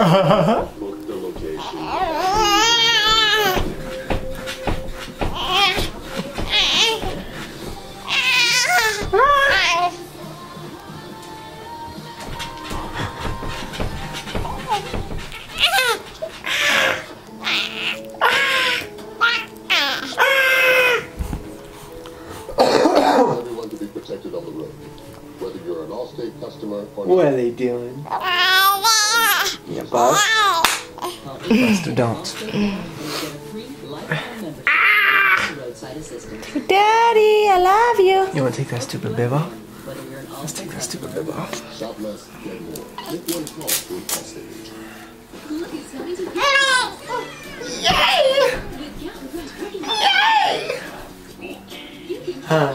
Book the location. Everyone to be protected on the road. Whether you're an Allstate customer or What are they doing? Yeah, bust. Bust or don't. Daddy, I love you. You want to take that stupid bib off? Let's take that stupid bib off. Shop less, get more. Make one call to Allstate. Huh.